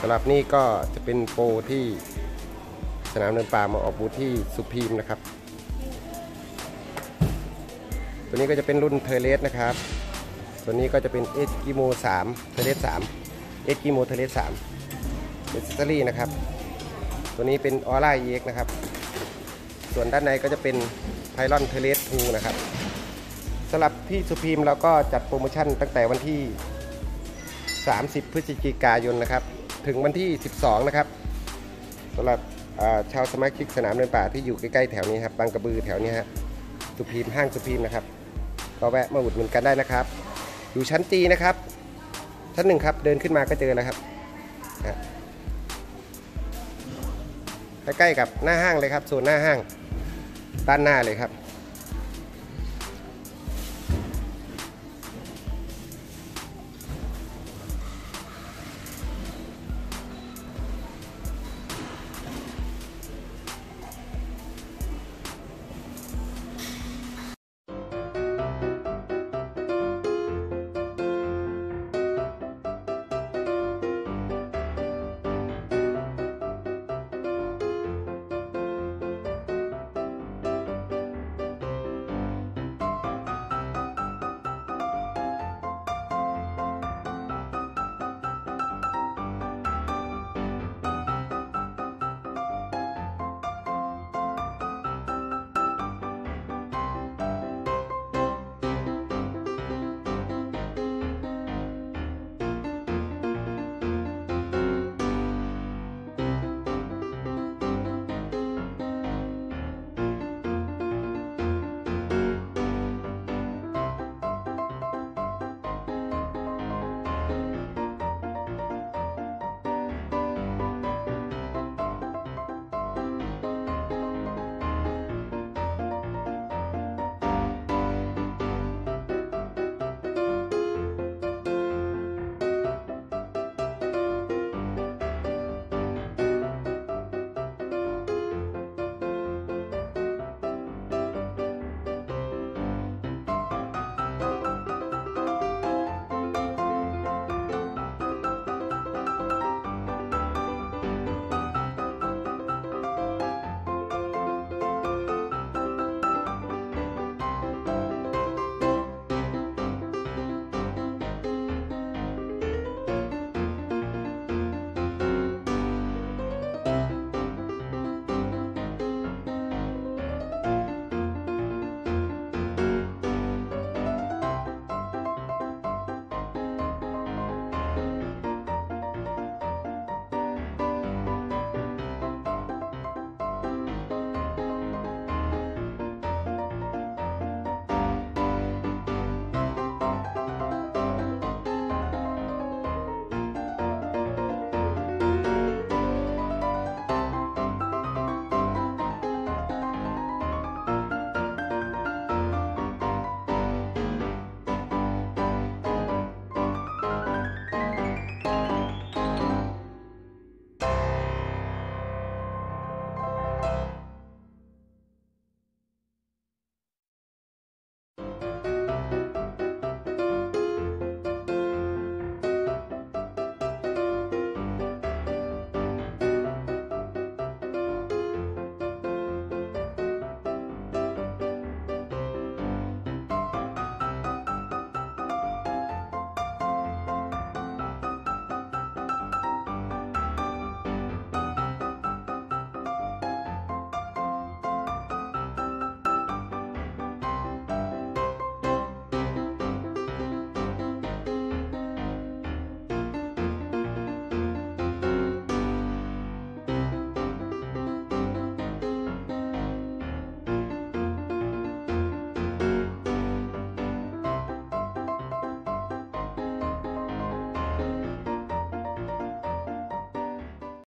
สำหรับนี่ก็จะเป็นโปรที่สนามเดินป่ามาออกบูธที่ Supreme นะครับ ตัวนี้ก็จะเป็นรุ่นเทเลสนะครับ ตัวนี้ก็จะเป็น Eskimo 3เทเลส3 Eskimo เทเลส3เป็นซิสรี่นะครับ ตัวนี้เป็น Aura X นะครับ ส่วนด้านในก็จะเป็นไพลอนเทเลส2นะครับสำหรับที่ Supreme เราก็จัดโปรโมชั่นตั้งแต่วันที่ 30 พฤศจิกายนนะครับ ถึงวันที่ 12 นะครับสำหรับชาวสมาชิกสนามเดินป่าที่อยู่ใกล้ๆแถวนี้ครับบางกระบือแถวนี้ฮะสุพีมห้างสุพีมนะครับก็แวะมาอุดหนุนกันได้นะครับ อยู่ชั้นจีนะครับ ชั้นหนึ่งครับเดินขึ้นมาก็เจอแล้วครับใกล้ๆกับหน้าห้างเลยครับโซนหน้าห้างด้านหน้าเลยครับ